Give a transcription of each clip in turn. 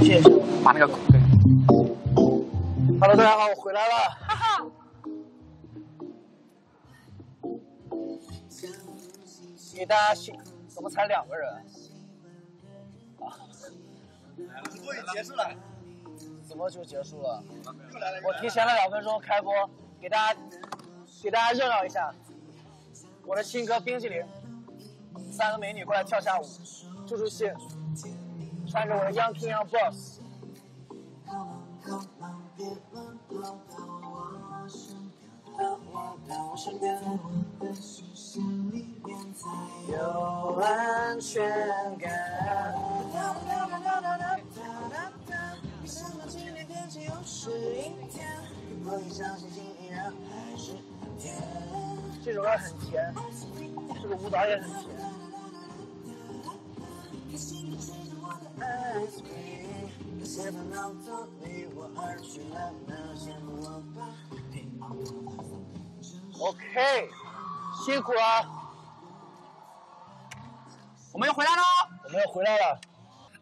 谢谢。把那个给 Hello，大家好，我回来了。哈哈。给大家信，怎么才两个人？啊，直播已结束了，怎么就结束？了。我提前了两分钟开播，给大家给大家热闹一下。我的新歌《冰淇淋》，三个美女过来跳下舞，助助兴，穿着我的 Young King Young Boss。有安全感。没想到今天天气又是阴天，可以相信心依然还是很甜。这首歌很甜，这个舞蹈也很甜。谢烦恼都离我而去了，没有羡慕我吧。OK，辛苦了，我们又回来了，我们又回来了。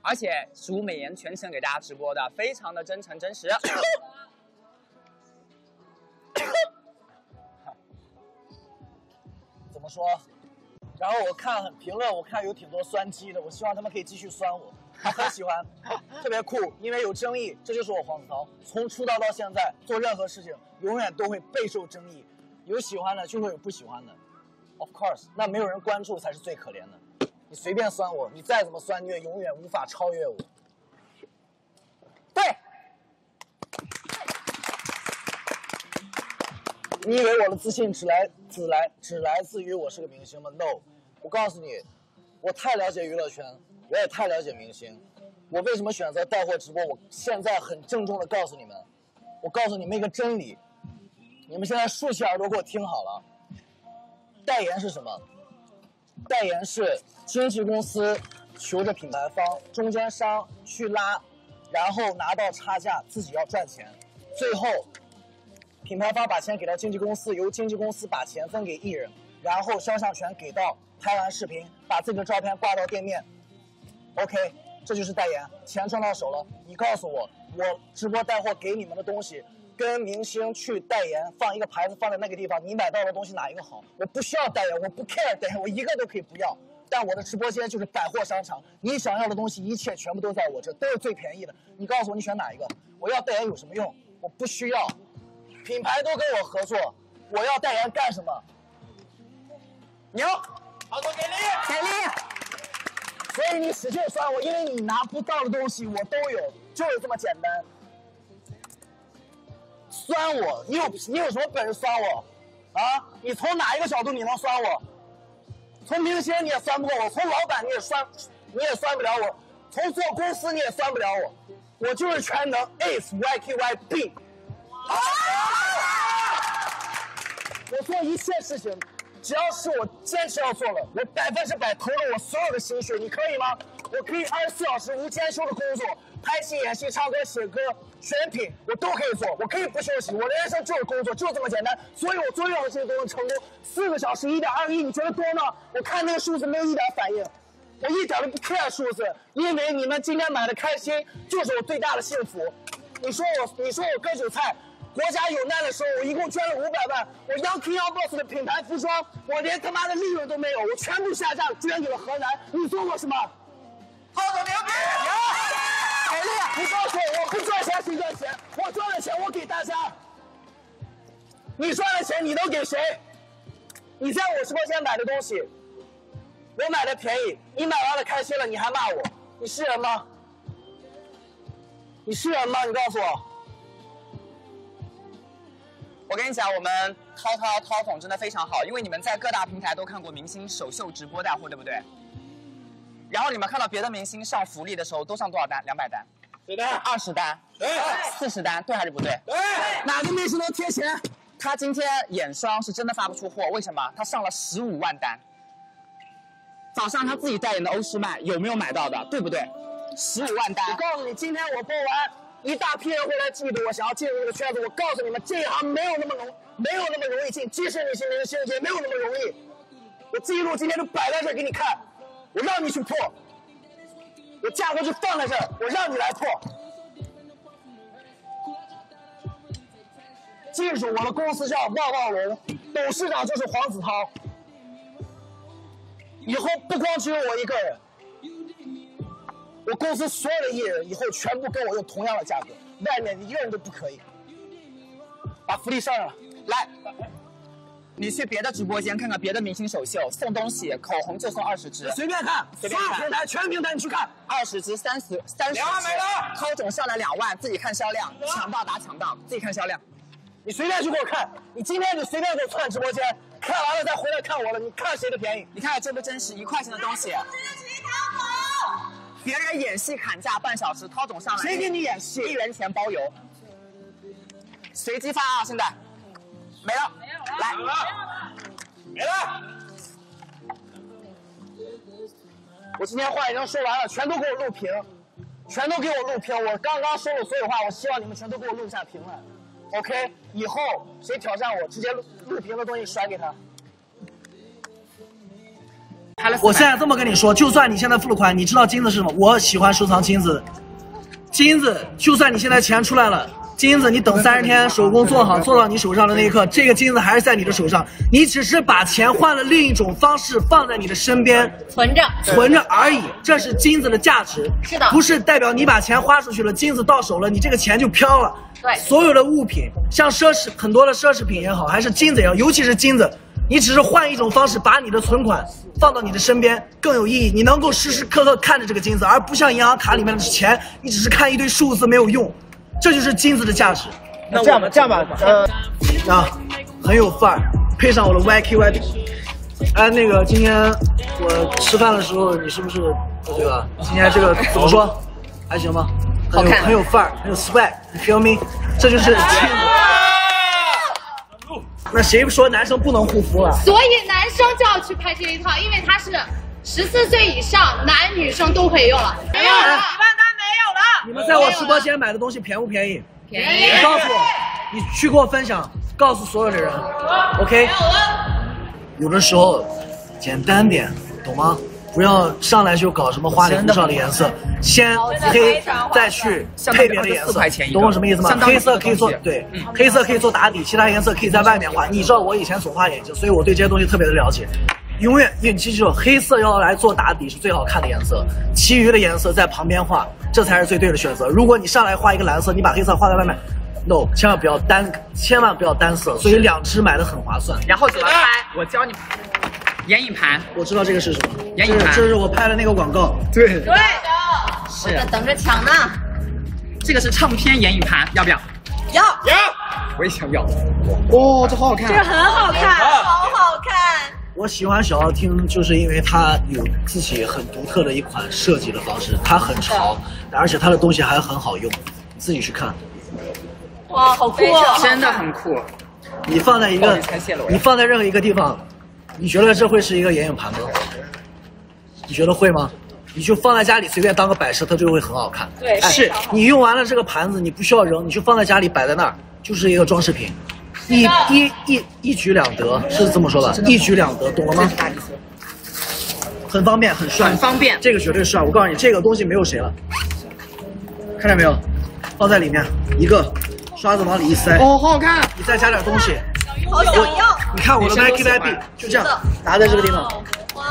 而且十五美颜全程给大家直播的，非常的真诚真实。怎么说？然后我看很评论，我看有挺多酸鸡的，我希望他们可以继续酸我，我很喜欢，特别酷，因为有争议，这就是我黄子韬，从出道到现在做任何事情永远都会备受争议，有喜欢的就会有不喜欢的，of course，那没有人关注才是最可怜的，你随便酸我，你再怎么酸，你也永远无法超越我。对，你以为我的自信只来只来只来自于我是个明星吗？No，我告诉你，我太了解娱乐圈，我也太了解明星。我为什么选择带货直播？我现在很郑重的告诉你们，我告诉你们一个真理，你们现在竖起耳朵给我听好了。代言是什么？代言是经纪公司求着品牌方、中间商去拉，然后拿到差价，自己要赚钱，最后品牌方把钱给到经纪公司，由经纪公司把钱分给艺人，然后肖像权给到拍完视频，把自己的照片挂到店面。OK，这就是代言，钱赚到手了。你告诉我，我直播带货给你们的东西，跟明星去代言放一个牌子放在那个地方，你买到的东西哪一个好？我不需要代言，我不 care 代言，我一个都可以不要。但我的直播间就是百货商场，你想要的东西一切全部都在我这，都是最便宜的。你告诉我你选哪一个？我要代言有什么用？我不需要。品牌都跟我合作，我要代言干什么？牛，好多给力！给力！所以你使劲酸我，因为你拿不到的东西我都有，就是这么简单。酸我，你有你有什么本事酸我？啊？你从哪一个角度你能酸我？从明星你也酸不过我，从老板你也酸，你也酸不了我，从做公司你也酸不了我，我就是全能 Ace Y K Y B。我做一切事情，只要是我坚持要做了，我百分之百投入我所有的心血，你可以吗？我可以二十四小时无间休的工作，拍戏、演戏、唱歌、写歌、选品，我都可以做，我可以不休息，我的人生就是工作，就这么简单。所以我做任何事情都能成功。四个小时一点二亿，你觉得多吗？我看那个数字没有一点反应，我一点都不 care 数字，因为你们今天买的开心就是我最大的幸福。你说我，你说我割韭菜，国家有难的时候，我一共捐了五百万，我 Young King Young Boss 的品牌服装，我连他妈的利润都没有，我全部下架捐给了河南。你做过什么？好多牛逼！给力！你告诉我，我不赚钱谁赚钱？我赚了钱我给大家，你赚了钱你都给谁？你在我直播间买的东西，我买的便宜，你买完了开心了，你还骂我，你是人吗？你是人吗？你告诉我。我跟你讲，我们涛涛涛总真的非常好，因为你们在各大平台都看过明星首秀直播带货，对不对？然后你们看到别的明星上福利的时候都上多少单？两百单、对的，二十单、对四十单，对还是不对？对，哪个明星能贴钱？他今天眼霜是真的发不出货，为什么？他上了十五万单。早上他自己代言的欧诗漫有没有买到的？对不对？十五万单我，告诉你，今天我播完，一大批人会来嫉妒我，想要进入这个圈子。我告诉你们，这一行没有那么容，没有那么容易进，即使你是明星，也没有那么容易。我记录今天都摆在这儿给你看，我让你去破。我价格就放在这儿，我让你来破。记住，我的公司叫旺旺龙，董事长就是黄子韬。以后不光只有我一个人，我公司所有的艺人以后全部跟我用同样的价格，外面一个人都不可以。把福利上上来，来，你去别的直播间看看别的明星首秀，送东西，口红就送二十支，随便看，随便看平台全平台你去看。二十支三十三十两万没了涛总上来两万，自己看销量，抢到打抢到，自己看销量。你随便去给我看，你今天你随便给我窜直播间，看完了再回来看我了，你看谁的便宜？你看真不真实？一块钱的东西，别人演戏砍价半小时，涛总上来，谁给你演戏一人钱包邮，随机发啊！现在没了，来，没了。我今天话已经说完了，全都给我录屏，全都给我录屏。我刚刚说了所有话，我希望你们全都给我录下屏来。OK，以后谁挑战我，直接录录屏的东西甩给他。我现在这么跟你说，就算你现在付了款，你知道金子是什么？我喜欢收藏金子，金子就算你现在钱出来了，金子你等三十天手工做好，做到你手上的那一刻，这个金子还是在你的手上，你只是把钱换了另一种方式放在你的身边，存着。存着而已，这是金子的价值，是的不是代表你把钱花出去了，金子到手了，你这个钱就飘了。对所有的物品，像奢侈很多的奢侈品也好，还是金子也好，尤其是金子，你只是换一种方式把你的存款放到你的身边更有意义，你能够时时刻刻看着这个金子，而不像银行卡里面的钱，你只是看一堆数字没有用，这就是金子的价值。那这样吧，这样吧，呃，啊，很有范儿，配上我的 YKYD。哎，那个今天我吃饭的时候，你是不是这个？今天这个怎么说？还行吗？很有好看很有范儿，很有 swag，你 feel me？这就是金子。那谁说男生不能护肤了？所以男生就要去拍这一套，因为它是十四岁以上男女生都可以用了。没有了，万丹没有了你们在我直播间买的东西便不便宜？便宜。你告诉我，你去给我分享，告诉所有的人，OK？有的时候简单点，懂吗？不要上来就搞什么花里胡哨的颜色，先黑再去配别的颜色懂我什么意思吗黑色可以做对，黑色可以做打底，其他颜色可以在外面画。你知道我以前总画眼睛，所以我对这些东西特别的了解。永远，你记住，黑色要来做打底是最好看的颜色，其余的颜色在旁边画，这才是最对的选择。如果你上来画一个蓝色，你把黑色画在外面，no，千万不要单，千万不要单色，所以两支买的很划算。然后怎么拍？我教你，眼影盘，我知道这个是什么，眼影盘这是我拍的那个广告。对，对，是我等着抢呢。这个是唱片眼影盘，要不要？要，要。我也想要。哦，这好好看。这个很好看，好好看。我喜欢小奥汀，就是因为它有自己很独特的一款设计的方式，它很潮，而且它的东西还很好用，你自己去看。哇，好酷哦！真的很酷。你放在一哦个你放在任何一个地方，你觉得这会是一个眼影盘吗？你觉得会吗？你就放在家里随便当个摆设，它就会很好看。对哎是你用完了这个盘子，你不需要扔，你就放在家里摆在那儿，就是一个装饰品，一一一一举两得，是这么说的，一举两得，懂了吗？很方便，很帅，很方便这个绝对帅。我告诉你，这个东西没有谁了，看见没有？放在里面，一个刷子往里一塞，哦，好好看。你再加点东西，好想要。你看我的 Nike 都喜欢 YB 就这样拿在这个地方，哇！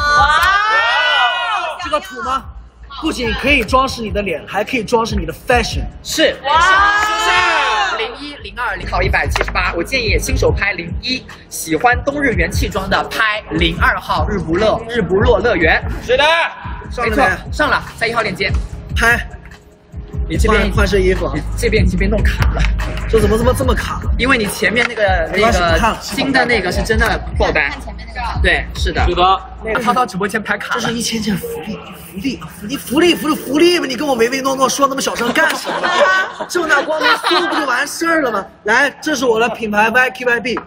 这个土吗？不仅可以装饰你的脸，还可以装饰你的 fashion。是。哇！零一、零二、零号一百七十八，我建议新手拍零一，喜欢冬日元气装的拍零二号日不落日不落乐园。是的。没错上了没？，上了，在一号链接。拍，你这边换换身衣服啊你！这边这边弄卡了，这怎么怎么这么卡？因为你前面那个那个新的那个是真的爆单。看前面那个。对，是的。是的。那个涛涛直播间拍卡这是。一千件福利，福利，福利，福利，福利，福利吧！你跟我唯唯诺诺说那么小声干什么？正大光明说不就完事儿了吗？来，这是我的品牌 YKYB，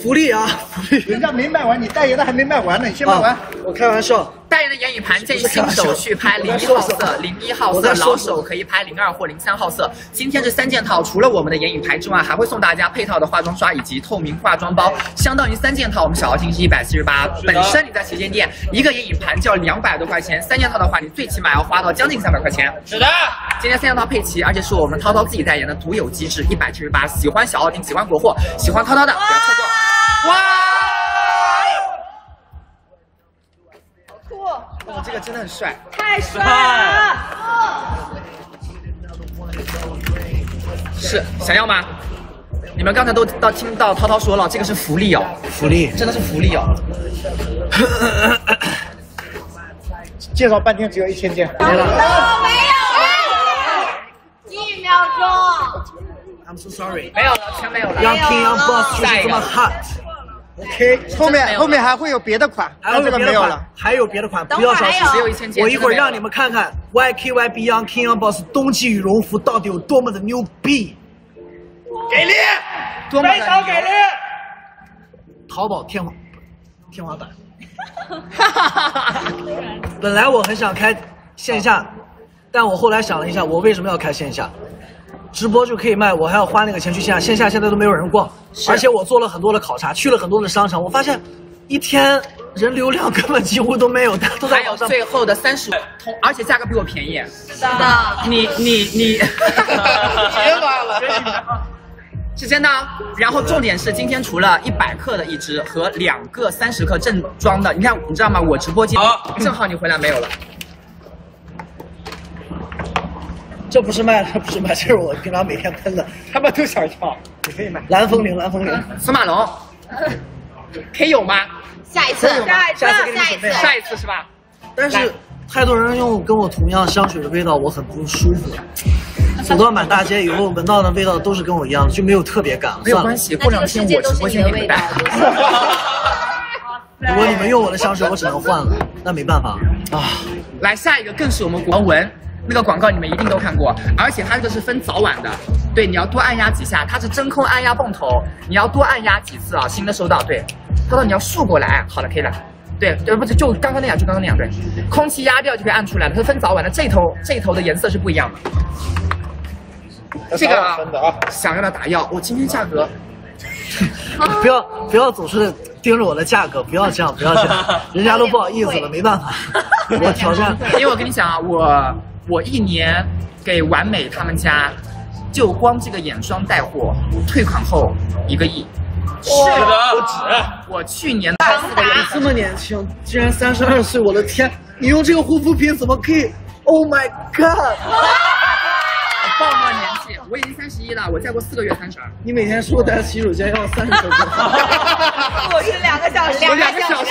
福利啊，福利。人家没卖完，你代言的还没卖完呢，你先卖完。啊我开玩笑，代言的眼影盘建议新手去拍零一号色，零一号色，老手可以拍零二或零三号色。今天这三件套，除了我们的眼影盘之外，还会送大家配套的化妆刷以及透明化妆包，相当于三件套。我们小号定是一百七十八，本身你在旗舰店一个眼影盘就要两百多块钱，三件套的话，你最起码要花到将近三百块钱。是的，今天三件套配齐，而且是我们涛涛自己代言的独有机制，一百七十八。喜欢小奥汀，喜欢国货，喜欢涛涛的，不要错过。哇！酷！哇，这个真的很帅。太帅了！是想要吗？你们刚才都到听到涛涛说了，这个是福利哦，福利，真的是福利哦。介绍半天只有一千件，没了。没有，一秒钟。I'm so sorry。没有了，全没有了。Young King Young Boss 就是这么 hot。OK，后面后面还会有别的款，还但这个有别的款没有了。，还有别的款，不要着急。我一会儿让你们看看 YKY Beyond King Young Boss 冬季羽绒服到底有多么的牛逼。给力，多么的非常给力。淘宝天花天花板。哈哈哈本来我很想开线下，但我后来想了一下，我为什么要开线下？直播就可以卖，我还要花那个钱去线下，线下现在都没有人逛，而且我做了很多的考察，去了很多的商场，我发现一天人流量根本几乎都没有，大家都在还有。最后的三十同，而且价格比我便宜。是的。你你你，别买了，是真的啊。然后重点是今天除了一百克的一支和两个三十克正装的，你看你知道吗？我直播间好正好你回来没有了。这不是卖，这不是卖，这是我平常每天喷的他们都想要，你可以买。蓝风铃，蓝风铃。司马龙，可以有吗？下一次，下一次，下一次准备。下一次是吧？但是太多人用跟我同样香水的味道，我很不舒服。走到满大街以后，闻到的味道都是跟我一样的，就没有特别感了。没有关，系，过两天我直播间给你们带。如果你们用我的香水，我只能换了，那没办法啊。来下一个更是我们国文那个广告，你们一定都看过，而且它这个是分早晚的，对，你要多按压几下，它是真空按压泵头，你要多按压几次啊，新的收到，对，收到你要竖过来，好了，可以了。对，对，不是就刚刚那样，就刚刚那样，对，空气压掉就可以按出来了。它是分早晚的，这头这头的颜色是不一样的。这个啊真的啊，想要的打药，我今天价格 不要不要总是盯着我的价格，不要这样，不要这样，人家都不好意思了，没办法，我挑战。因为我跟你讲啊，我我一年给完美他们家，就光这个眼霜带货，退款后一个亿。是的，不止。我去年你这么年轻，居然三十二岁，我的天！你用这个护肤品怎么可以？Oh my god！报报年纪，我已经三十一了，我再过四个月三十二。你每天是不是待洗手间要三十分钟？我是两个小时，我两个小时，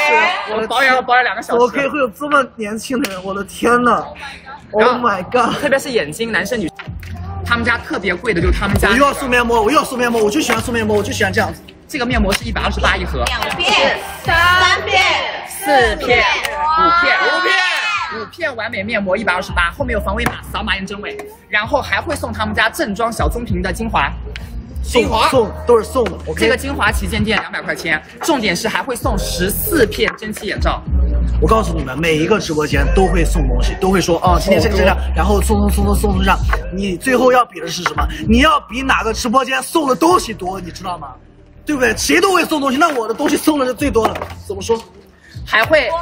我保养保养两个小时。我可以会有这么年轻的人？我的天呐然 Oh my god！特别是眼睛，男生女生，他们家特别贵的就是他们家我又要敷面膜，我又要敷面膜，我就喜欢敷面膜，我就喜欢这样子。这个面膜是一百二十八一盒，两片、三片、四片、五片、五片。五片完美面膜一百二十八，后面有防伪码，扫码验真伪，然后还会送他们家正装小棕瓶的精华，送送都是送的。我这个精华旗舰店两百块钱，重点是还会送十四片蒸汽眼罩。我告诉你们，每一个直播间都会送东西，都会说哦，今天这个这样，然后送送送送送送上。你最后要比的是什么？你要比哪个直播间送的东西多，你知道吗？对不对？谁都会送东西，那我的东西送的是最多的。怎么说？还会哇！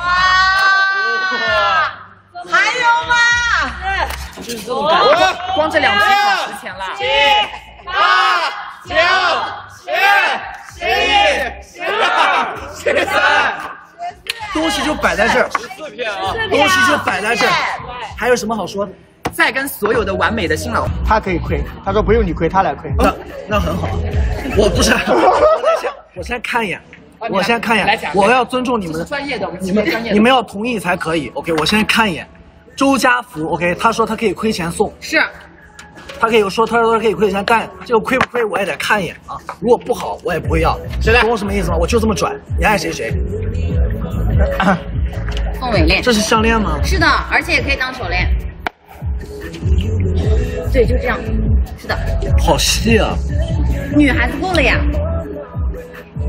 还有吗？就是这种感觉。光这两瓶可值钱了。七八九十十一十二十三东西就摆在这儿，十四片啊！东西就摆在这儿，还有什么好说的？再跟所有的完美的新老他可以亏，他说不用你亏，他来亏。那那很好，我不是，我先看一眼，我先看一眼，我要尊重你们，专业的，你们专业的。你们要同意才可以。OK，我先看一眼。周家福，OK，他说他可以亏钱送，是他可以说他说他可以亏钱，但这个亏不亏我也得看一眼啊。如果不好，我也不会要。懂我什么意思吗？我就这么拽，你爱谁谁。凤尾链这是项链吗？是的，而且也可以当手链。对，就这样。是的，好细啊！女孩子够了呀。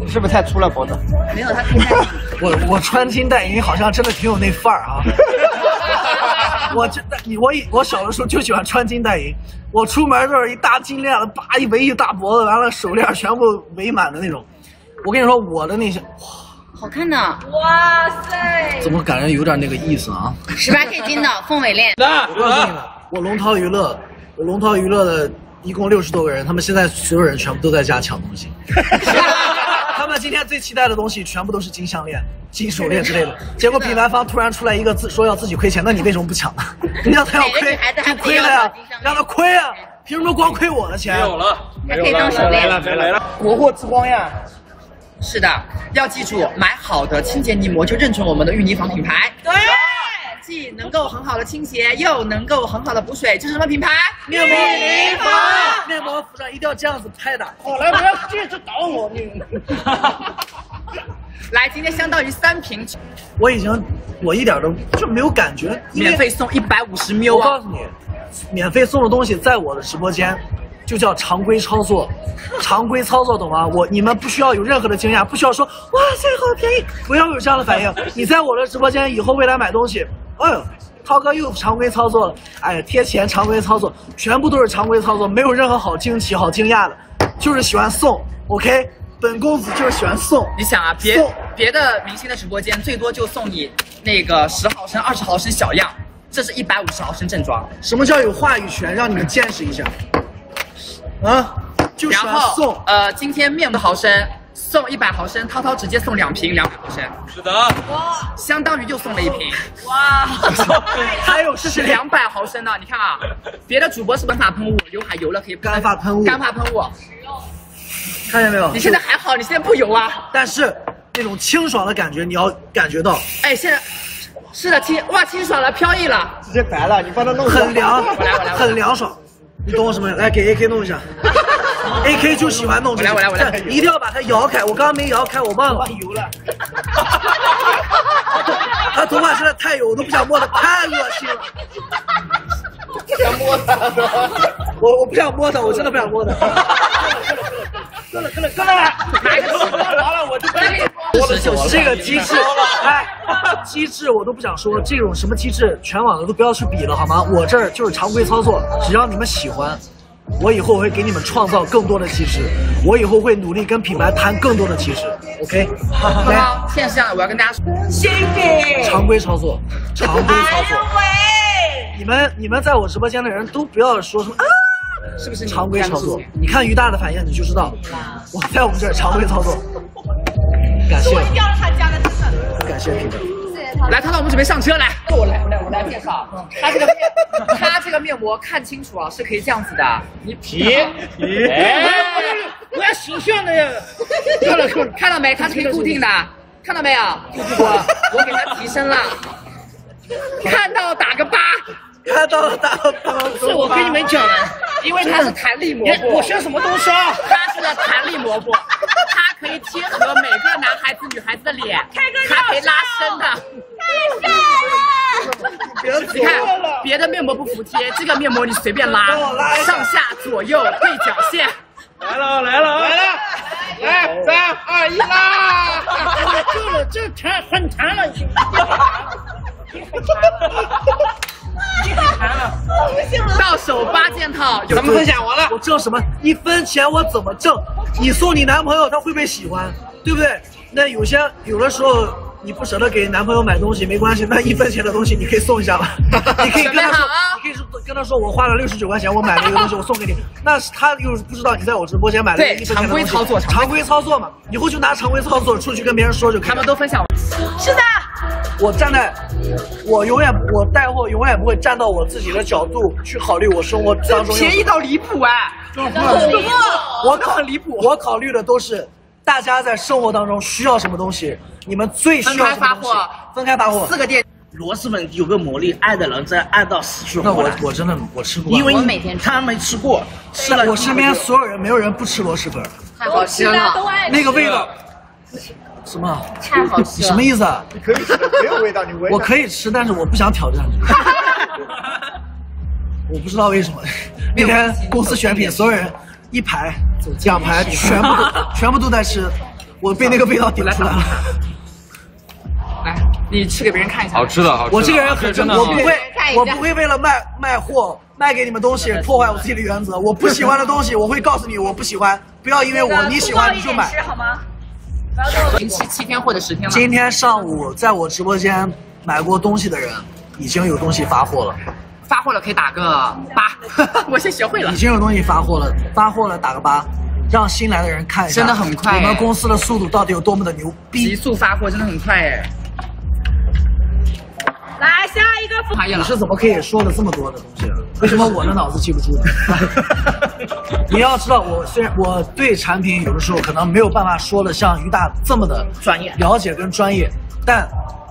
是不是太粗了脖子？没有，他可以戴。我我穿金戴银，好像真的挺有那范儿啊。我真的，你我以我小的时候就喜欢穿金戴银，我出门都是一大金链子，叭一围一大脖子，完了手链全部围满的那种。我跟你说，我的那些哇好看呢！哇塞，怎么感觉有点那个意思啊？十八 K 金的凤尾链，我告诉你们，我龙涛娱乐，我龙涛娱乐的一共六十多个人，他们现在所有人全部都在家抢东西。他们今天最期待的东西全部都是金项链、金手链之类的。结果品牌方突然出来一个自，说要自己亏钱，那你为什么不抢呢？人家他要亏，就亏了呀，让他亏啊！凭什么光亏我的钱？没有了，还可以当手链。没来了，国货之光呀！是的，要记住，买好的清洁泥膜就认准我们的御泥坊品牌。对，既能够很好的清洁，又能够很好的补水，这是什么品牌？面膜泥坊，面膜敷上一定要这样子拍的。好来，不要接着打我你。来，今天相当于三瓶，我已经，我一点都就没有感觉，免费送一百五十 ml 啊！我告诉你，免费送的东西在我的直播间就叫常规操作，常规操作懂吗？我你们不需要有任何的惊讶，不需要说哇塞好便宜，不要有这样的反应。你在我的直播间以后未来买东西，哎呦。涛哥又常规操作了，哎呀，贴钱常规操作，全部都是常规操作，没有任何好惊奇、好惊讶的，就是喜欢送。OK，本公子就是喜欢送。你想啊，别别的明星的直播间最多就送你那个十毫升、二十毫升小样，这是一百五十毫升正装。什么叫有话语权？让你们见识一下。啊，就后欢送。呃，今天面膜毫升送一百毫升，涛涛直接送两瓶两百毫升，是的，相当于又送了一瓶。哇 还有这是两百毫升的，你看啊，别的主播是喷发喷雾，刘海油了可以干发喷雾，干发喷雾。看见没有？你现在还好，你现在不油啊？但是那种清爽的感觉，你要感觉到哎，现在是的清哇清爽了，飘逸了。直接白了，你帮他弄很凉，很凉爽。你懂我什么？来给 AK 弄一下，AK 就喜欢弄这个。我来我来我来一定要把它摇开。我刚刚没摇开，我忘了。油了，他头发实在太油，我都不想摸它，太恶心了。想摸他我我不想摸他，我真的不想摸它。够了够了够了，哪一个完了我就事实就是这个机制，哎，机制我都不想说，这种什么机制，全网的都不要去比了好吗？我这儿就是常规操作，只要你们喜欢，我以后会给你们创造更多的机制，我以后会努力跟品牌谈更多的机制，OK？来，好，现在是这样的，我要跟大家说，常规操作，常规操作。你们你们在我直播间的人都不要说什么啊，是不是常规操作？你看于大的反应你就知道，我在我们这儿常规操作。感谢，感谢品牌。来，涛涛，我们准备上车来。我来，我来，我来介绍。它这个面，它这个面膜看清楚啊，是可以这样子的。你提提，哎，我要形象的呀，看到没？它是可以固定的，看到没有？我我给他提升了，看到打个八，看到了大帮是我跟你们讲的，因为它是弹力膜布。我像什么东西啊？它是个弹力膜布，它可以贴合每个男孩子、女孩子的脸，它可以拉伸的。别你看，别的面膜不服帖，这个面膜你随便拉，上下左右对角线。来了来了来了，来三二一拉，够了，这弹很弹了，已经。到手八件套，有咱们分享完了，我挣什么？一分钱我怎么挣？你送你男朋友，他会不会喜欢？对不对？那有些有的时候你不舍得给男朋友买东西，没关系，那一分钱的东西你可以送一下吧。你可以跟他说 你可以说跟他说，我花了六十九块钱，我买了一个东西，我送给你。那是他又不知道你在我直播间买了一个一分钱的东西。常规操作常规操作嘛，以后就拿常规操作出去跟别人说就可以了。他们都分享是的。我站在，我永远我带货永远不会站到我自己的角度去考虑我生活当中便宜到离谱哎！我考离谱，我考虑的都是大家在生活当中需要什么东西，你们最需要什么东西分开发货，分开发货。四个店，螺蛳粉有个魔力，爱的人在爱到死去那我活来。我真的我吃过，因为你每天吃他没吃过，吃了我身边所有人没有人不吃螺蛳粉，太好吃了，那个味道，什么？太好吃什么意思啊？你可以吃，没有味道，你闻。我可以吃，但是我不想挑战。我不知道为什么，那天公司选品，所有人一排、两排全部都 全部都在吃，我被那个味道顶出来了。来你吃给别人看一下。好吃的，好吃的。我这个人很真的我不会我不会为了卖卖货卖给你们东西破坏我自己的原则。我不喜欢的东西，我会告诉你我不喜欢，不要因为我你喜欢你就买。好吗？临期七天或者十天了。今天上午在我直播间买过东西的人，已经有东西发货了，发货了可以打个八，我先学会了已。经有东西发货了，发货了打个八，让新来的人看一下，真的很快我们公司的速度到底有多么的牛逼急逼。速发货真的很快哎。来下一个行业了，你是怎么可以说了这么多的东西啊？为什么我的脑子记不住呢？你要知道，我虽然我对产品有的时候可能没有办法说的像于大这么的专业了解跟专业，但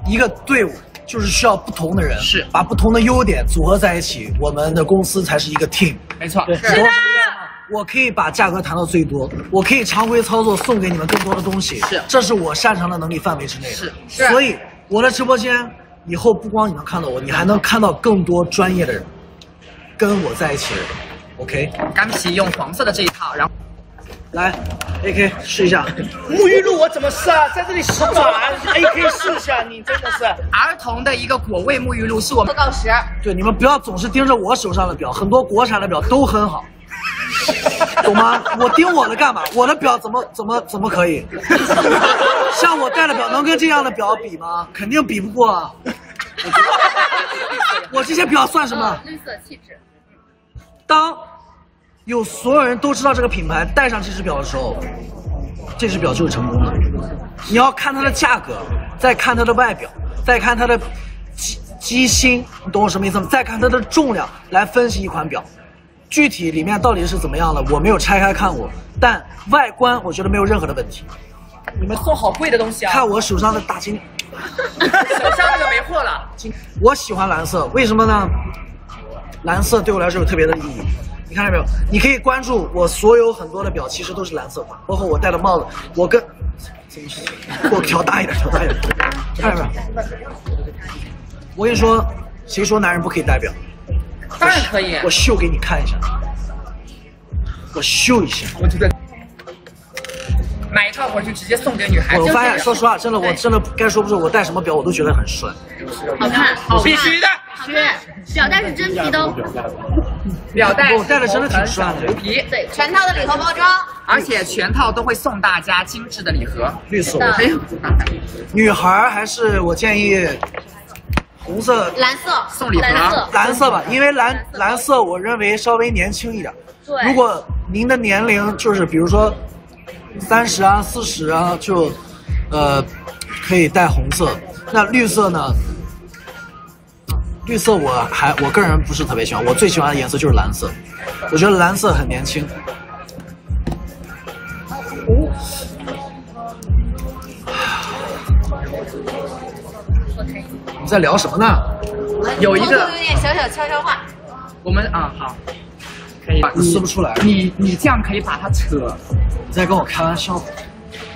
一个队伍就是需要不同的人，是把不同的优点组合在一起，我们的公司才是一个 team。没错，是的。我可以把价格谈到最多，我可以常规操作送给你们更多的东西，是这是我擅长的能力范围之内的。是是所以我的直播间以后不光你能看到我，你还能看到更多专业的人跟我在一起的人。OK，干皮用黄色的这一套，然后来，AK 试一下。沐浴露我怎么试啊？在这里洗澡啊？AK 试一下，你真的是。儿童的一个果味沐浴露是我们不够十，对，你们不要总是盯着我手上的表，很多国产的表都很好，懂吗？我盯我的干嘛？我的表怎么怎么怎么可以？像我戴的表能跟这样的表比吗？肯定比不过啊！我这些表算什么？绿色气质。当有所有人都知道这个品牌戴上这只表的时候，这只表就是成功的。你要看它的价格，再看它的外表，再看它的机机芯，你懂我什么意思吗？再看它的重量，来分析一款表。具体里面到底是怎么样的，我没有拆开看过，但外观我觉得没有任何的问题。你们送好贵的东西啊！看我手上的大金，手上那个没货了。我喜欢蓝色，为什么呢？蓝色对我来说有特别的意义。你看到没有？你可以关注我所有很多的表，其实都是蓝色款，包括我戴的帽子，我跟给我调大一点，调大一点，看到没有？我跟你说，谁说男人不可以戴表？当然可以，我秀给你看一下，我秀一下。我觉得买一套回去直接送给女孩。我发现，说实话，真的，我真的该说不说，我戴什么表我都觉得很帅。好看，好看，必须的。好看。表带是真皮的哦，表带，我戴的真的挺帅的牛皮，对，全套的礼盒包装，而且全套都会送大家精致的礼盒。绿色，哎呦，女孩还是我建议红色、蓝色送礼盒蓝色，蓝色吧，因为蓝蓝色我认为稍微年轻一点。对如果您的年龄就是比如说三十啊、四十啊，就呃可以戴红色。那绿色呢？绿色我还我个人不是特别喜欢，我最喜欢的颜色就是蓝色，我觉得蓝色很年轻。你在聊什么呢？有一个有点小小悄悄话，我们啊好，可以。你撕不出来，你你这样可以把它扯，你在跟我开玩笑。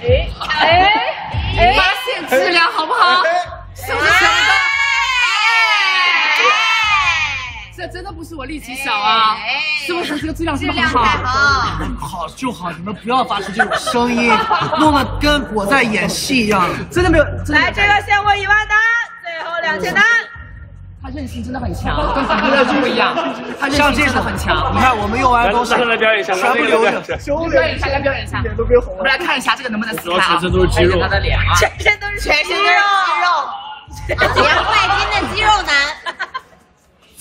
哎哎，发现质量好不好？是不是这真的不是我力气小啊，是不是这个质量是质不是很量太好？好，好就好，你们不要发出这种声音，弄得跟我在演戏一样。真的没有，来，这个先过一万单，最后两千单。他韧性真的很强，跟反哥不一样，他韧性像这种真的很强。你看我们用完东西，来表演一下，全部留着。表演一下，来表演一下，我们来看一下这个能不能撕开啊？全身都是肌肉啊，全身都是全身都是肌肉，两百斤的肌肉男，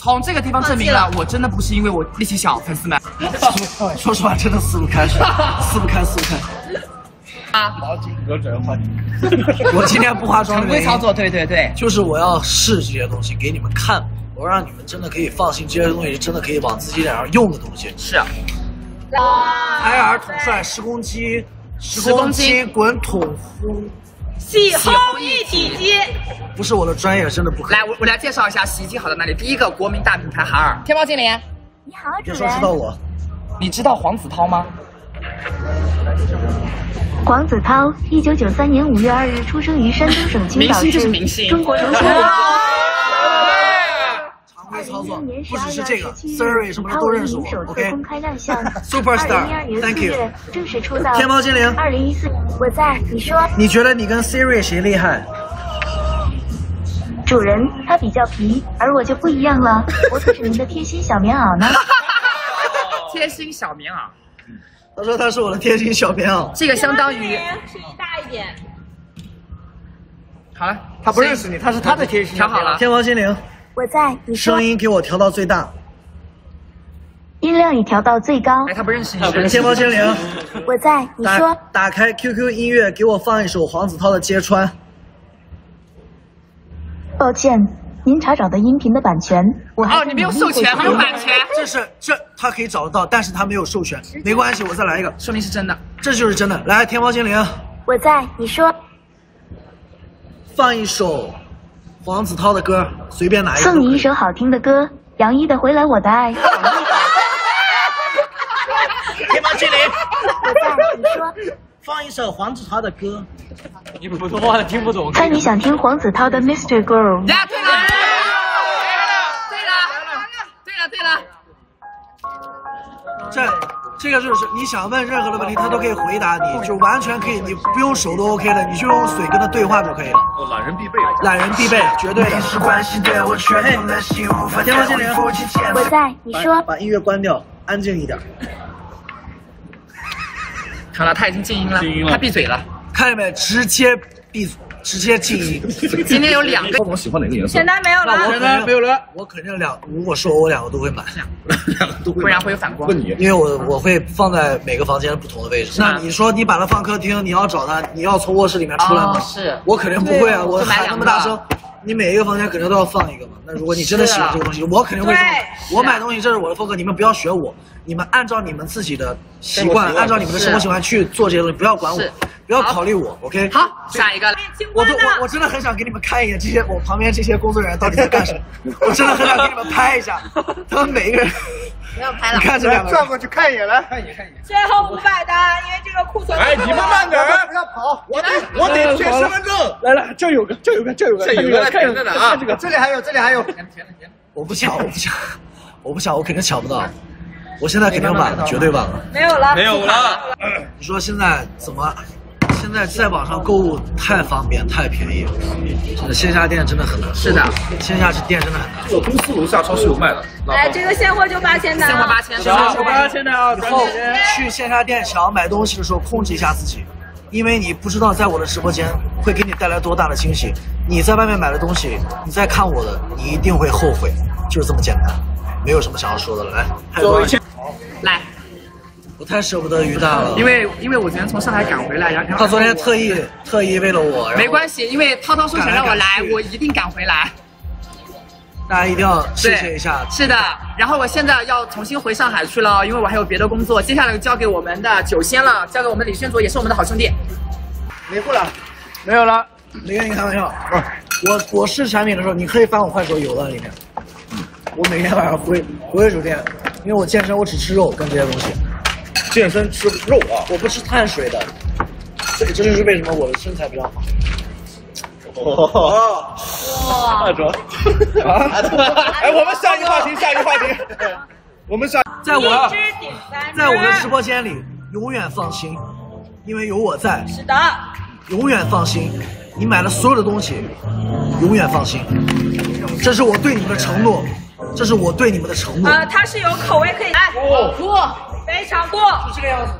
从这个地方证明了我真的不是因为我力气小，粉丝们。说实话，真的撕不开，撕不开，撕不开。啊，毛巾 我今天不化妆的原因常规操作，对对对，就是我要试这些东西给你们看，我让你们真的可以放心，这些东西是真的可以往自己脸上用的东西。是啊。海尔统帅十公斤，十10公斤斤。滚筒洗烘一体机，不是我的专业，真的不可以。来，我我来介绍一下洗衣机好在哪里。第一个国民大品牌海尔，天猫精灵，你好，别主人。说知道我，你知道黄子韬吗？黄子韬，一九九三年五月二日出生于山东省青岛明星就是市，明星中国足球队。常规操作2016年不只是12这个月 17，Siri 什么的都认识我，OK 公。开亮相。Superstar，二零一二 thank 年四 you 月正式出道。天猫精灵二零一四，我在，你说。你觉得你跟 Siri 谁厉害？主人，他比较皮，而我就不一样了，我可是您的贴心小棉袄呢。贴心小棉袄，他说他是我的贴心小棉袄。这个相当于声音大一点。好了，他不认识你，他是他的贴心。调好了，天王精灵，我在，你声音给我调到最大。音量已调到最高。哎，他不认识你。天猫精灵，我在，你说打开 QQ 音乐，给我放一首黄子韬的《揭穿》。抱歉，您查找的音频的版权，我还哦，你没有授权，没有版权，这是这他可以找得到，但是他没有授权，没关系，我再来一个，说明是真的。这就是真的。来，天猫精灵，我在，你说放一首黄子韬的歌，随便哪一个。送你一首好听的歌，杨一的《回来我的爱》。天猫精灵，我在，你说放一首黄子韬的歌。你普通话听不懂。猜你想听黄子韬的《Mr. Girl》。呀，对了，对了，对了，对了，这这个就是你想问任何的问题，他都可以回答你，就完全可以，你不用手都 OK 的，你就用嘴跟他对话就可以了。哦，懒人必备。懒人必备，绝对的。天猫精灵，我在，你说把音乐关掉，安静一点。好了，他已经静音了，他闭嘴了。看见没？直接闭，直接静音。今天有两个。我喜欢哪个颜色？选单没有了。简单没有了。我肯定两，如果是我，我两个都会买，两个都会。不然会有反光。问你，因为我我会放在每个房间不同的位置。那你说你把它放客厅，你要找它，你要从卧室里面出来吗？是。我肯定不会啊！我喊那么大声，你每一个房间肯定都要放一个嘛。那如果你真的喜欢这个东西，我肯定会这么。我买东西，这是我的风格，你们不要学我。你们按照你们自己的习惯，按照你们的生活习惯去做这些东西，不要管我，不要考虑我，OK？好，下一个，我都我我真的很想给你们看一眼这些我旁边这些工作人员到底在干什么，我真的很想给你们拍一下，他们每一个人。不要拍了，你看这两个，转过去看一眼来，看一眼看一眼。最后五百单，因为这个库存。哎，你们慢点，不要跑，我得我得填身份证。来来，这有个，这有个，这有个，这有个，看着呢啊，这个这里还有，这里还有。我不抢，我不抢，我不抢，我肯定抢不到。我现在肯定晚了，绝对晚了。没有了，没有了。你说现在怎么？现在在网上购物太方便，太便宜，真的线下店真的很难。是的，线下店真的很难。我公司楼下超市有卖的。来，这个现货就八千单，现货八千，现货八千单啊！以后去线下店想要买东西的时候，控制一下自己，因为你不知道在我的直播间会给你带来多大的惊喜。你在外面买的东西，你再看我的，你一定会后悔，就是这么简单，没有什么想要说的了。来，还有多少钱？来。我太舍不得于大了，因为因为我昨天从上海赶回来，然后他昨天特意特意为了我，没关系，因为涛涛说想让我来，我一定赶回来。大家一定要谢谢一下。是的，然后我现在要重新回上海去了，因为我还有别的工作。接下来交给我们的九仙了，交给我们李炫卓，也是我们的好兄弟。没货了，没有了。没跟，你开玩笑？不是我我试产品的时候，你可以翻我快手，有的里面。我每天晚上回回酒店，因为我健身，我只吃肉跟这些东西。健身吃肉啊，我不吃碳水的，这这就是为什么我的身材比较好。哇，哇，卓，啊，哎，我们下一个话题，下一个话题，我们下，在我，在我的直播间里永远放心，因为有我在。是的，永远放心，你买了所有的东西，永远放心，这是我对你们的承诺，这是我对你们的承诺。呃，它是有口味可以，哎，过。非常过，就这个样子。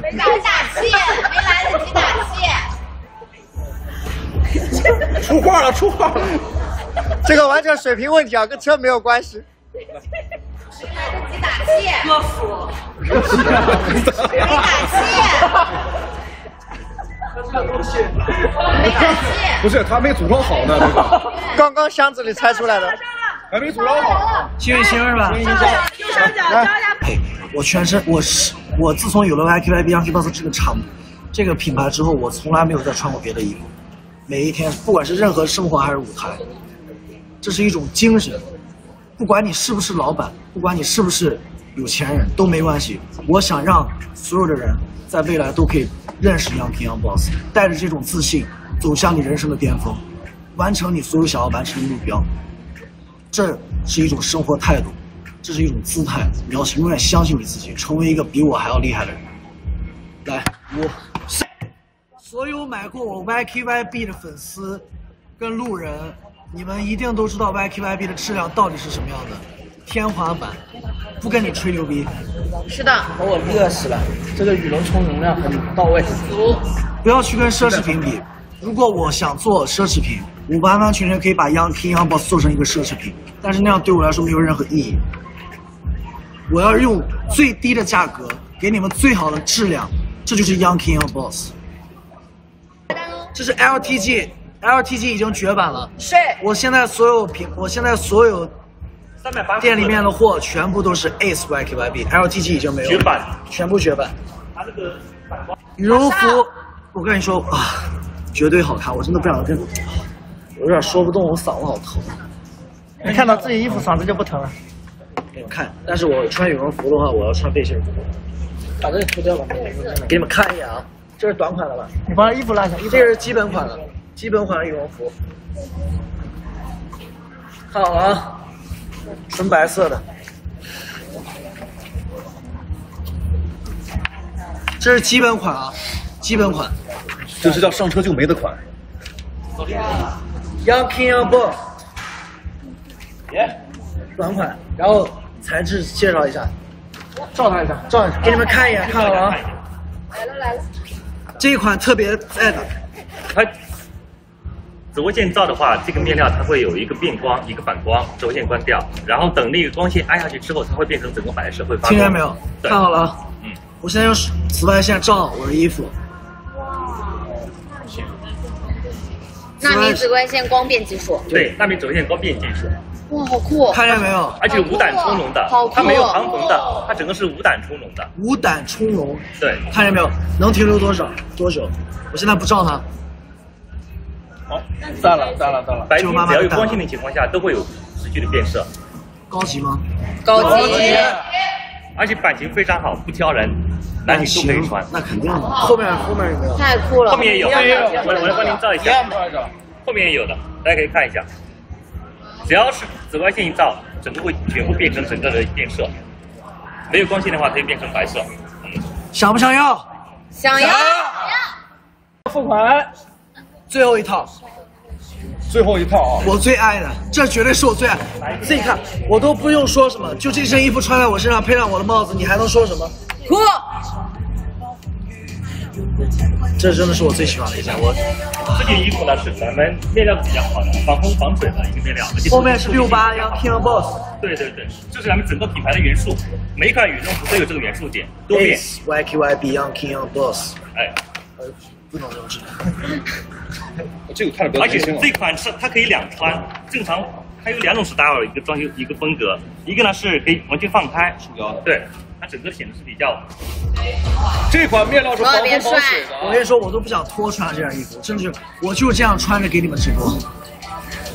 没打气，没来得及打气。出画了，出画了。这个完全水平问题啊，跟车没有关系。没来得及打气。哥服。没打气。这东西，不是他没组装好呢，这个 刚刚箱子里拆出来的，还没组装好。幸运星是吧？右上角招一下。哎，我全身，我是我自从有了 YQY Beyond Boss 这个厂，这个品牌之后，我从来没有再穿过别的衣服。每一天，不管是任何生活还是舞台，这是一种精神。不管你是不是老板，不管你是不是有钱人，都没关系。我想让所有的人在未来都可以。认识 Young King Young Boss，带着这种自信走向你人生的巅峰，完成你所有想要完成的目标。这是一种生活态度，这是一种姿态。你要永远相信你自己，成为一个比我还要厉害的人。来五。所有买过我 YKYB 的粉丝跟路人，你们一定都知道 YKYB 的质量到底是什么样的，天花板，不跟你吹牛逼。是的，把我热死了，这个羽绒充容量很到位。不要去跟奢侈品比。如果我想做奢侈品，我完完全全可以把 Young King Young Boss 做成一个奢侈品，但是那样对我来说没有任何意义。我要用最低的价格给你们最好的质量，这就是 Young King Young Boss。这是 LTG，LTG 已经绝版了。是。我现在所有品，我现在所有店里面的货全部都是 Ace YKYB，LTG 已经没有了绝版，全部绝版。它这个反光羽绒服，我跟你说啊，绝对好看，我真的不想跟，我有点说不动，我嗓子好疼。你看到自己衣服嗓子就不疼了。给你们看，但是我穿羽绒服的话，我要穿背心儿。把这个脱掉吧。给你们看一眼啊，这是短款的吧？你把衣服拉下，衣服这是基本款的，基本款的羽绒服。看好了啊，纯白色的。这是基本款啊，基本款。这是叫上车就没的款。Young King Young Boss，短款，然后材质介绍一下，照它一下，照一下。给你们看一眼，看好了啊。来了来了。这一款特别在的，它直播间照的话，这个面料它会有一个变光，一个反光，紫外线关掉，然后等那个光线按下去之后，它会变成整个白色，会发光。听见没有？对看好了啊。嗯。我现在用紫外线照我的衣服，哇纳米紫外线光变技术。对，纳米紫外线光变技术，哇，好酷！看见没有？而且无胆充绒的好酷，它没有防缝的，它整个是无胆充绒的。无胆充绒，对，看见没有？能停留多少？多久？我现在不照它，好，淡了，算了，算了。白天只要有光线的情况下，都会有持续的变色，高级吗？高级，而且版型非常好，不挑人，男女都可以穿。那肯定的。后面后面有没有？太酷了。后面也有，后面也有我我来帮您照一下，后面也有的，大家可以看一下。只要是紫外线一照，整个会全部变成整个的变色。没有光线的话，可以变成白色。想不想要？想要。付款。最后一套，最后一套啊！我最爱的，这绝对是我最爱。自己看，我都不用说什么，就这身衣服穿在我身上，配上我的帽子，你还能说什么？酷！这真的是我最喜欢的一件，我这件衣服呢是咱们面料比较好的，防风防水的一个面料。后面是六八幺 King Boss，对对对，这是咱们整个品牌的元素，每一款羽绒服都有这个元素点，多变。YKYB Young King Young Boss，哎，不能用这个。这个看着比较而且。这款是它可以两穿，正常它有两种 style 一个装修一个风格，一个呢是可以完全放开，束腰，对，它整个显得是比较。这款面料是防风防水的啊。我跟你说，我都不想脱穿这件衣服，真的是，我就这样穿着给你们直播。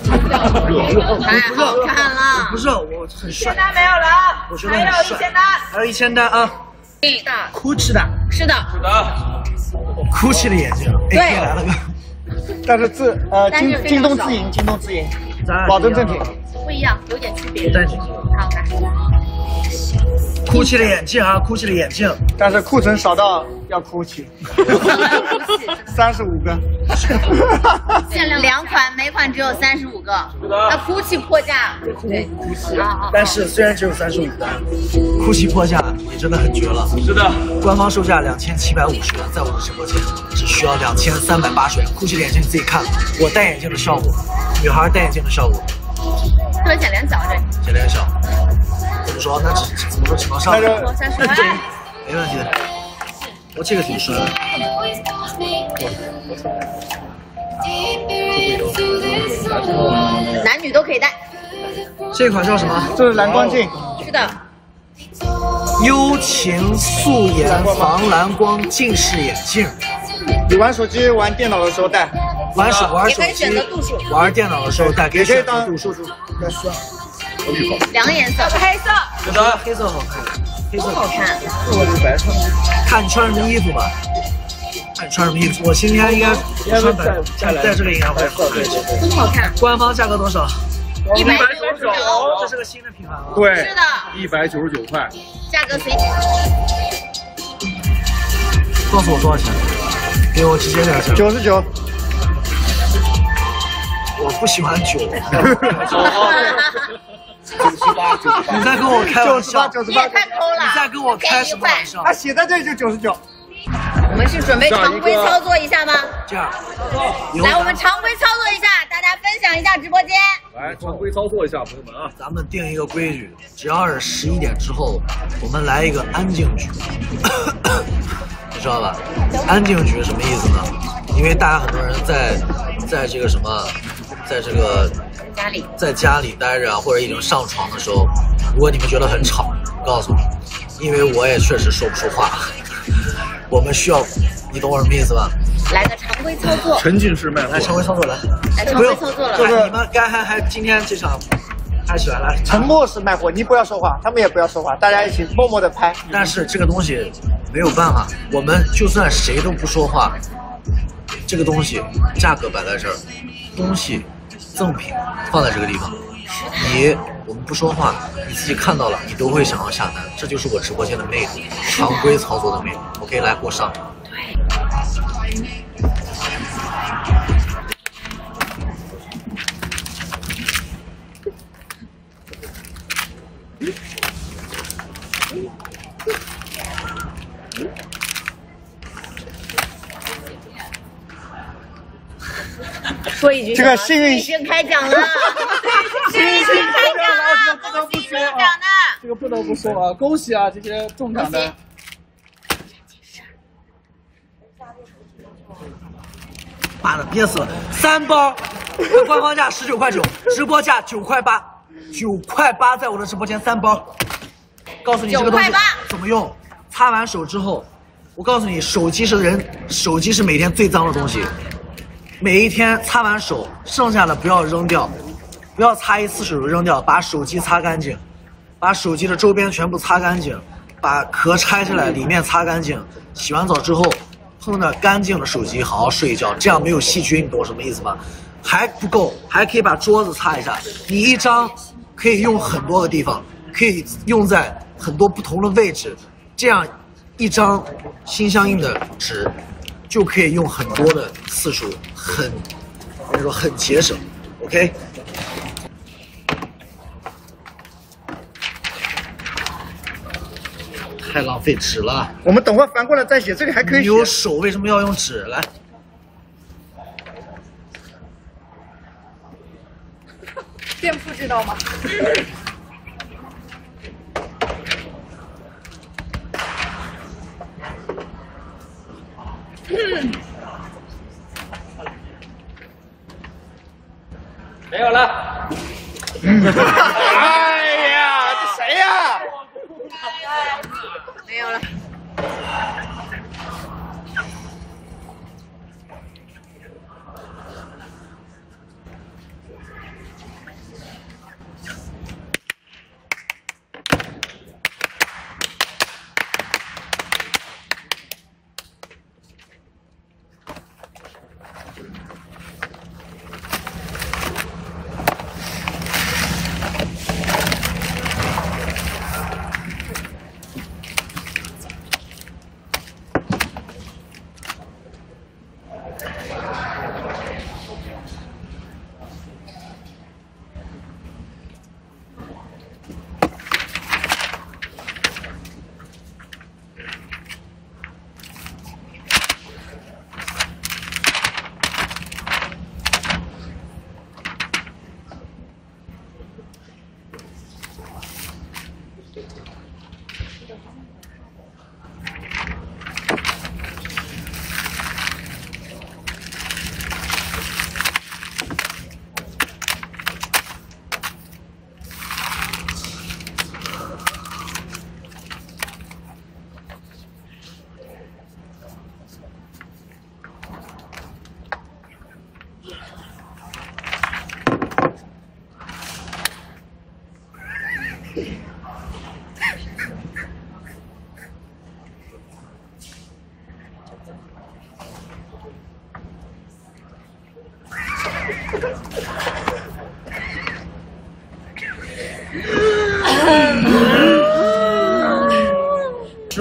太好看了。不是，我很帅。签单没有了，我觉得还很帅有一千单。还有一千单啊是的，，GUCCI 的。是的，，GUCCI 的眼镜对，AK 来了个，但是自呃京京东自营，京东自营，咱保证正品。不一样，有点区别。好，来。，GUCCI 的眼镜啊，GUCCI 的眼镜，但是库存少到要哭泣，三十五个。限量两款，每款只有三十五个。那 GUCCI 破价，对，啊啊！但是虽然只有三十五单，GUCCI 破价也真的很绝了。是的，官方售价两千七百五十元，在我的直播间只需要两千三百八十元。GUCCI 的眼镜你自己看，我戴眼镜的效果，女孩戴眼镜的效果，特别显脸小，这显脸小。怎么说？那只怎么说只能上那来，就三十块。没问题的。我这个挺帅的，男女都可以戴。这款叫什么？这是蓝光镜，是的，幽情素颜防蓝光近视眼镜，你玩手机、玩电脑的时候戴。玩手玩手机玩电脑的时候戴，可以选择也可以当度数。两个颜色，黑色，觉得，黑色好看，黑色好看。看你穿什么衣服吧。看你穿什么衣服，我今天应该穿白，戴这个应该会好。看一些。真好看，官方价格多少？一百九十九，这是个新的品牌啊。对是，的，一百九十九块。价格随。告诉我多少钱？给我直接点钱。九十九。我不喜欢酒。九十八，九十八。你在跟我开玩笑？九十八，九十八。太抠了。你在跟我开什么玩笑？他写在这里就九十九。我们是准备常规操作一下吗？这样。来，我们常规操作一下，大家分享一下直播间。来，常规操作一下，朋友们啊！咱们定一个规矩，只要是十一点之后，我们来一个安静局，你 知道吧？安静局什么意思呢？因为大家很多人在在这个什么，在这个家里，在家里待着啊，或者已经上床的时候，如果你们觉得很吵，告诉你，因为我也确实说不出话，我们需要，你懂我什么意思吧？来个常规操作，沉浸式卖来常规操作来，来常规操作了，就是你们该还还今天这场拍起来来，沉默式卖货，你不要说话，他们也不要说话，大家一起默默的拍。但是这个东西没有办法，我们就算谁都不说话，这个东西价格摆在这儿，东西赠品放在这个地方，你我们不说话，你自己看到了，你都会想要下单，这就是我直播间的魅力，常规操作的魅力。OK，来给我上。说一句，这个幸运星开奖了，幸运星开奖了，这个不得不说啊，恭喜啊，这些中奖的。妈的，憋死了！三包，官方价十九块九，直播价九块八，九块八在我的直播间三包。告诉你这个东西怎么用，擦完手之后，我告诉你，手机是人，手机是每天最脏的东西，每一天擦完手，剩下的不要扔掉，不要擦一次手就扔掉，把手机擦干净，把手机的周边全部擦干净，把壳拆下来，里面擦干净。洗完澡之后，碰着干净的手机好好睡一觉，这样没有细菌，你懂什么意思吗？还不够，还可以把桌子擦一下。你一张可以用很多个地方，可以用在很多不同的位置，这样一张心相印的纸就可以用很多的次数，很我跟你说很节省。OK。太浪费纸了。我们等会翻过来再写，这里还可以你。有手为什么要用纸？来，店铺知道吗？没有了。哎呀，这谁呀？没有了。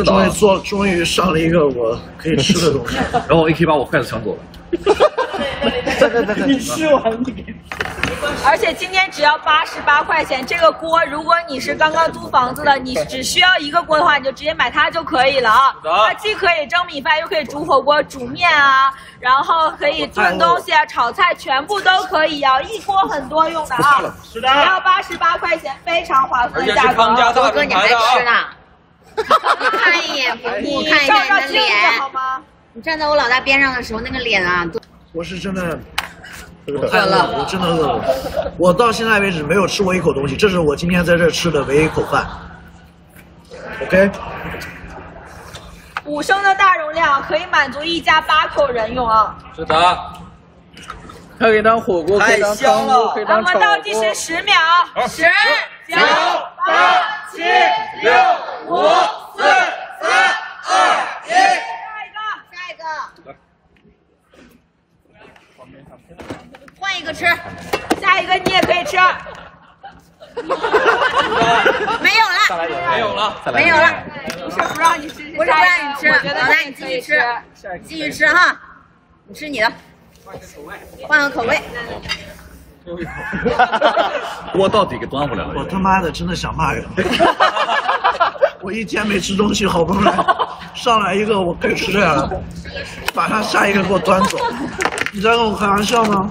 终于做，终于上了一个我可以吃的东西。然后 AK 把我筷子抢走了。对对对对，你吃完你给。而且今天只要八十八块钱，这个锅如果你是刚刚租房子的，你只需要一个锅的话，你就直接买它就可以了啊。它既可以蒸米饭，又可以煮火锅、煮面啊，然后可以炖东西啊、炒菜，全部都可以啊，一锅很多用的啊。是的只要八十八块钱，非常划算的价格。多哥，你还吃呢？你看一下你的脸子好吗？你站在我老大边上的时候，那个脸啊，都我是真的，我太饿了，我真的饿了。我到现在为止没有吃过一口东西，这是我今天在这吃的唯一一口饭。OK，五升的大容量可以满足一家八口人用啊。是的。它可以当火锅，可以当汤锅，可以那当炒么倒计锅。时十秒，十、九、八、七、六、五、四、三、二、一。下一个，换一个吃，下一个你也可以吃。没有了，没有了，没有了，不是不让你吃，不是不让你吃，老大你继续吃，继续吃。哈，你吃。你的，换个口味，锅到底给端回来了。我他妈的真的想骂人。我一天没吃东西，好不容易 上来一个我可以吃这样的，马上下一个给我端走。你在跟我开玩笑吗？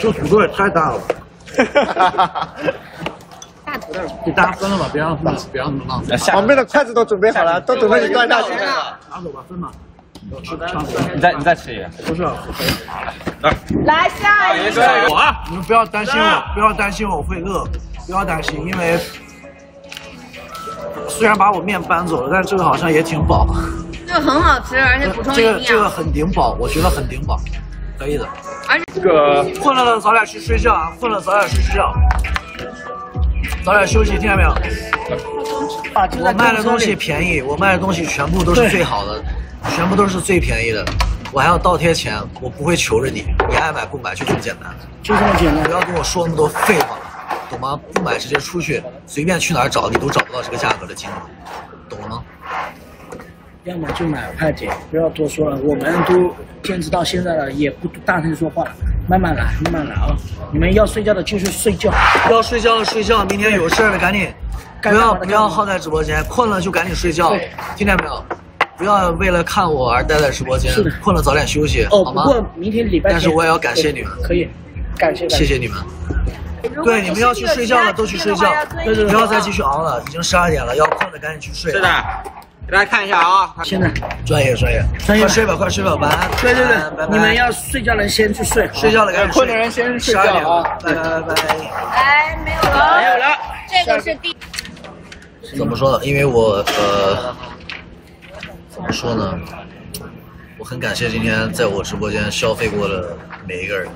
这土豆也太大了。大土豆，给大家分了吧，别让分，别让他们浪费。旁边的筷子都准备好了，都准备你端下去。拿走吧，分吧。吃尝你再你再吃一个。不是，来来下一个。我啊，你们不要担心我，不要担心我会饿，不要担心，因为虽然把我面搬走了，但这个好像也挺饱。这个很好吃，而且补充这个这个，很顶饱，我觉得很顶饱，可以的。而且这个困了的早点去睡觉啊，困了早点去睡觉，早点休息，听见没有？我卖的东西便宜，我卖的东西全部都是最好的，全部都是最便宜的，我还要倒贴钱，我不会求着你，你爱买不买就这么简单，就这么简单不。要跟我说那么多废话，懂吗？不买直接出去，随便去哪儿找你都找不到这个价格的金额，懂了吗？要么就买快点，不要多说了。我们都坚持到现在了，也不大声说话，慢慢来，慢慢来啊！你们要睡觉的就去睡觉，要睡觉的睡觉，明天有事儿的赶紧，不要不要耗在直播间，困了就赶紧睡觉，听见没有？不要为了看我而待在直播间是的，困了早点休息，哦，好吗？不过明天礼拜天，但是我也要感谢你们可以，感谢，感谢谢你们。对，你们要去睡觉了都去睡觉，不要再继续熬了，已经十二点了，要困的赶紧去睡。是的，给大家看一下啊，现在专业专业，专业快睡吧，快睡吧，晚安。对对对拜，拜对你们要睡觉的人先去睡，睡觉了赶紧睡，困的人先睡觉12点了啊。拜拜拜拜。哎，没有了，没有了，这个是第怎么说呢？因为我呃，怎么说呢？我很感谢今天在我直播间消费过的每一个人，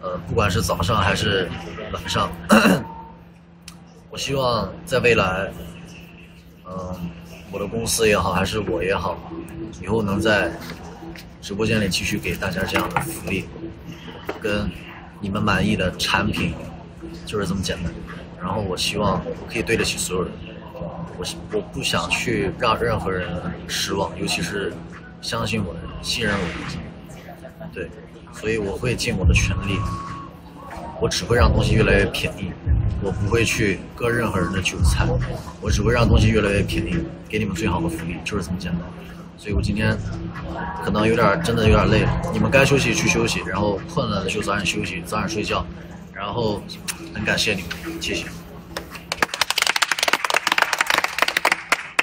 呃，不管是早上还是晚上，我希望在未来，嗯、我的公司也好，还是我也好，以后能在直播间里继续给大家这样的福利，跟你们满意的产品，就是这么简单。然后我希望我可以对得起所有人，我我不想去让任何人失望，尤其是相信我的人、信任我的人。对，所以我会尽我的全力，我只会让东西越来越便宜，我不会去割任何人的韭菜，我只会让东西越来越便宜，给你们最好的福利，就是这么简单。所以我今天可能有点真的有点累了，你们该休息去休息，然后困了就早点休息，早点睡觉，然后很感谢你们，谢谢。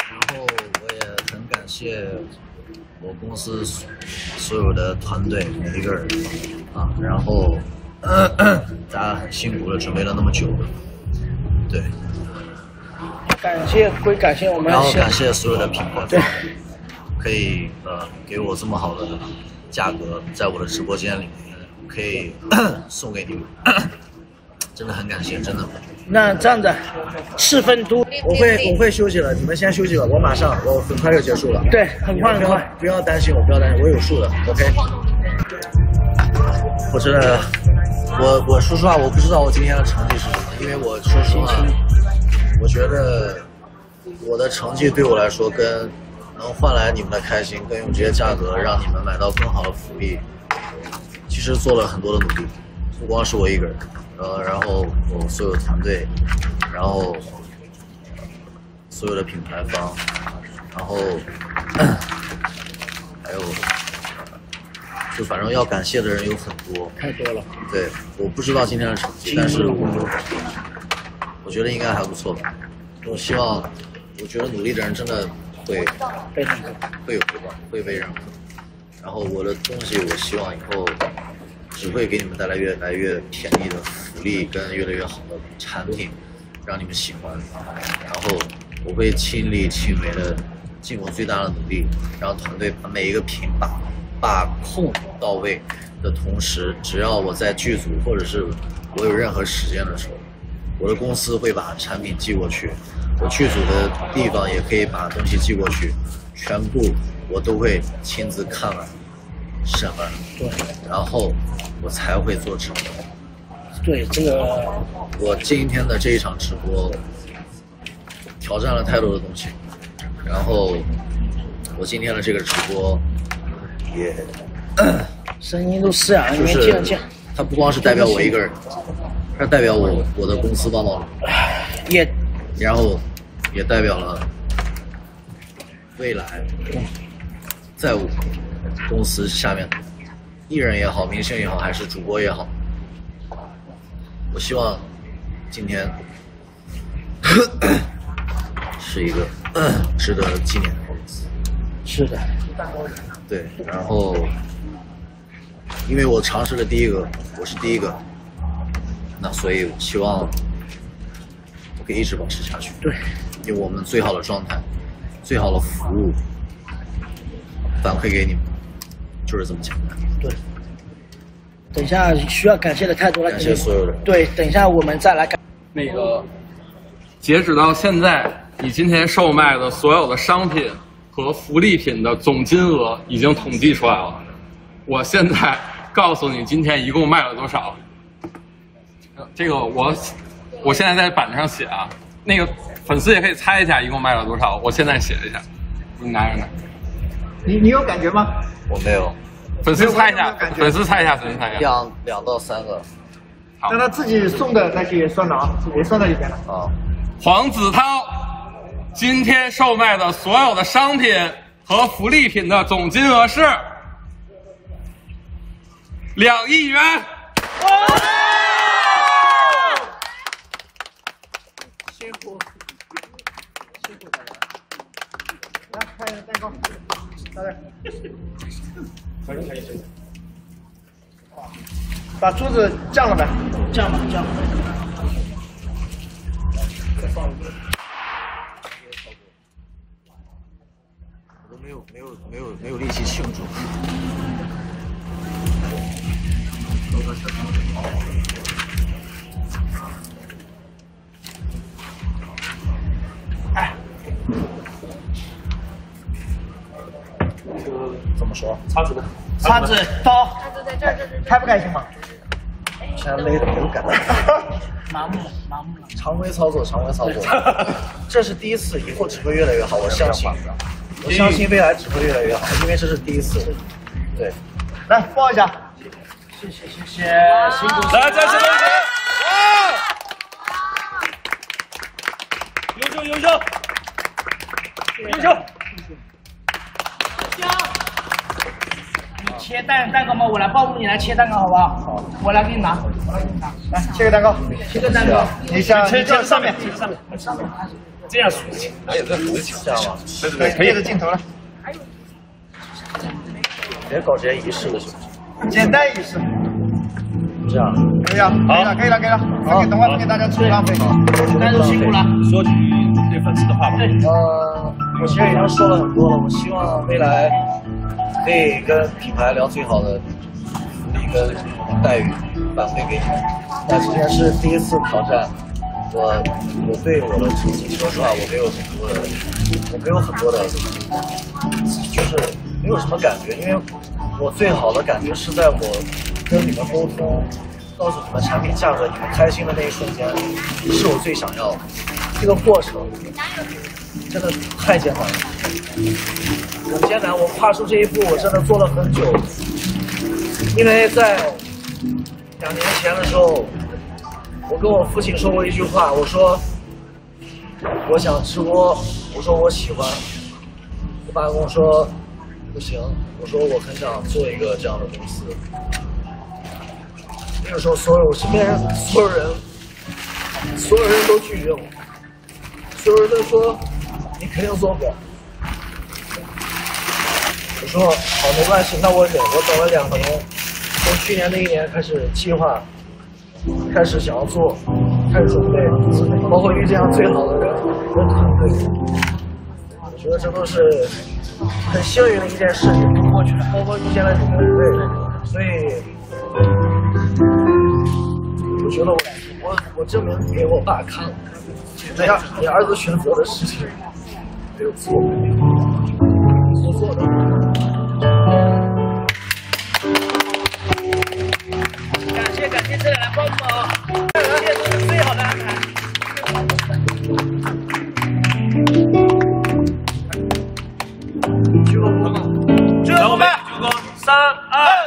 然后我也很感谢我公司所有的团队每一个人啊，然后 大家很辛苦的准备了那么久，对，感谢归感谢我们然后感谢所有的品牌对，可以呃给我这么好的价格，在我的直播间里面可以 送给你们，真的很感谢，真的。那这样子，四分都我会我会休息了，你们先休息吧，我马上我很快就结束了。对，很快很快。不要担心我，不要担心，我有数的，OK。我真的我我说实话，我不知道我今天的成绩是什么，因为我说实话，我觉得我的成绩对我来说，跟能换来你们的开心，跟用这些价格让你们买到更好的福利，其实做了很多的努力，不光是我一个人，呃，然后我所有团队，然后所有的品牌方，然后 还有。就反正要感谢的人有很多，太多了。对，我不知道今天的成绩，但是我我觉得应该还不错吧。我希望，我觉得努力的人真的会被认可，会有回报，会被认可。然后我的东西，我希望以后只会给你们带来越来越便宜的福利跟越来越好的产品，让你们喜欢。然后我会亲力亲为的尽我最大的努力，让团队把每一个品把把控到位的同时，只要我在剧组或者是我有任何时间的时候，我的公司会把产品寄过去，我剧组的地方也可以把东西寄过去，全部我都会亲自看完、审完，对，然后我才会做直播。对这个，我今天的这一场直播挑战了太多的东西，然后我今天的这个直播。也，声音都是啊，你没就听得见是。它不光是代表我一个人，它代表我我的公司帮忙，也，然后也代表了未来，在我公司下面，艺人也好，明星也好，还是主播也好，我希望今天 是一个 值得纪念的日子。是的，对，然后因为我尝试了第一个，我是第一个，那所以我希望我可以一直保持下去。对，用我们最好的状态、最好的服务反馈给你们，就是这么简单。对。等一下需要感谢的太多了，感谢所有人。对，等一下我们再来感。那个，截止到现在，你今天售卖的所有的商品和福利品的总金额已经统计出来了。我现在告诉你，今天一共卖了多少？呃这个我，我现在在板子上写啊。那个粉丝也可以猜一下，一共卖了多少？我现在写一下，你拿着呢。你你有感觉吗？我没有。粉丝猜一下粉丝猜一下，粉丝猜一下。两两到三个。那他自己送的那些也算了啊，没算在里面了。啊。黄子韬今天售卖的所有的商品和福利品的总金额是两亿元。辛苦，辛苦大家。来，看一下蛋糕，到这儿。可以可以可以。把珠子降了呗，降吧降吧。再放一个。我都没有没有没有没有力气庆祝。说？叉子呢？叉子刀。叉子在这儿，这这开不开心嘛？现在勒的没有感觉。麻木了，麻木了。常规操作，常规操作。这是第一次，以后只会越来越好，我相信。我相信未来只会越来越好，因为这是第一次。对，来抱一下。谢谢谢谢，辛苦。来，再次同学，优秀优秀优秀。切蛋蛋糕吗？我来帮助你来切蛋糕，好不好？好，我来给你拿，我来给你拿。来切个蛋糕，切个蛋糕。你想切切上面，切上面，上面。这样数。哪有这扶墙？这样吗？对对对，可以对着镜头了。别搞这些仪式了，行不行？简单仪式。这样。可以了，可以了，可以了，可以了。分给等会分给大家，吃浪费。大家都辛苦了。说句对粉丝的话吧。呃，我其实已经说了很多了，我希望未来可以跟品牌聊最好的福利跟待遇反馈给你们。那今天是第一次挑战，我我对我的成绩，说实话，我没有很多的，我没有很多的，就是没有什么感觉，因为我最好的感觉是在我跟你们沟通，告诉你们产品价格，你们开心的那一瞬间，是我最想要的。这个过程真的太艰难了，很艰难。我跨出这一步，我真的做了很久，因为在两年前的时候，我跟我父亲说过一句话，我说我想直播，我说我喜欢，我爸跟我说不行，我说我很想做一个这样的公司。那个时候，所有我身边所有人，所有人都拒绝我，所有人都说你肯定做不了。我说好，没关系，那我忍。我等了两年，从去年那一年开始计划，开始想要做，开始准备，包括遇见最好的人和团队。我觉得这都是很幸运的一件事情，包括遇见了你们两位，所以我觉得我我我证明给我爸看了，你儿你儿子选择的事情没有错，我做的。感谢感谢这两位帮忙，这是最好的安排。最后准备，三二。